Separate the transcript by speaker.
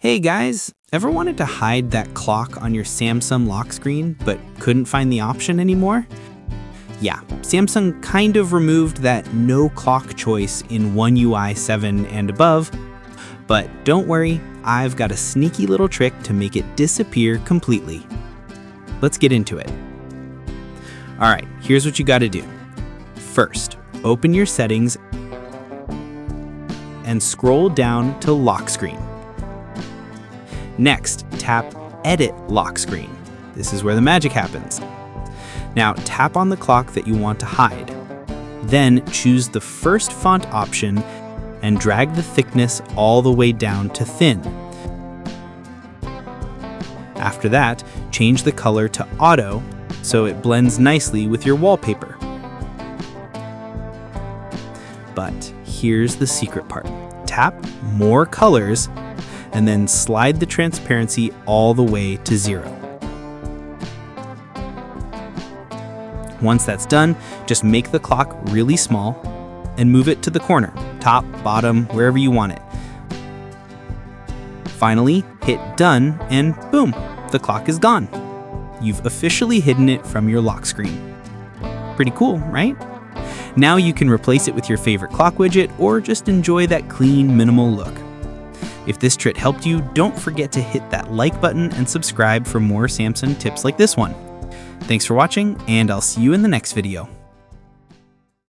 Speaker 1: Hey guys, ever wanted to hide that clock on your Samsung lock screen but couldn't find the option anymore? Yeah, Samsung kind of removed that no clock choice in One UI 7 and above, but don't worry, I've got a sneaky little trick to make it disappear completely. Let's get into it. Alright, here's what you gotta do. First, open your settings and scroll down to lock screen. Next, tap Edit Lock Screen. This is where the magic happens. Now, tap on the clock that you want to hide. Then choose the first font option and drag the thickness all the way down to thin. After that, change the color to auto so it blends nicely with your wallpaper. But here's the secret part. Tap more colors and then slide the transparency all the way to zero. Once that's done, just make the clock really small and move it to the corner, top, bottom, wherever you want it. Finally, hit done and boom, the clock is gone. You've officially hidden it from your lock screen. Pretty cool, right? Now you can replace it with your favorite clock widget or just enjoy that clean, minimal look. If this trick helped you, don't forget to hit that like button and subscribe for more Samsung tips like this one. Thanks for watching, and I'll see you in the next video.